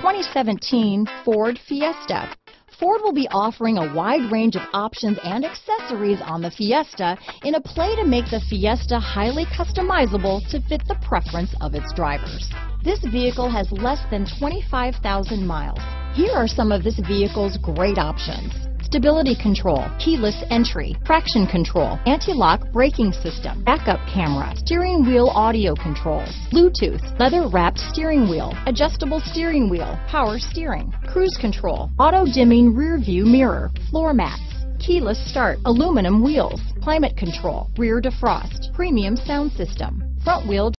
2017 Ford Fiesta. Ford will be offering a wide range of options and accessories on the Fiesta in a play to make the Fiesta highly customizable to fit the preference of its drivers. This vehicle has less than 25,000 miles. Here are some of this vehicle's great options. Stability control, keyless entry, traction control, anti-lock braking system, backup camera, steering wheel audio controls, Bluetooth, leather wrapped steering wheel, adjustable steering wheel, power steering, cruise control, auto dimming rear view mirror, floor mats, keyless start, aluminum wheels, climate control, rear defrost, premium sound system, front wheel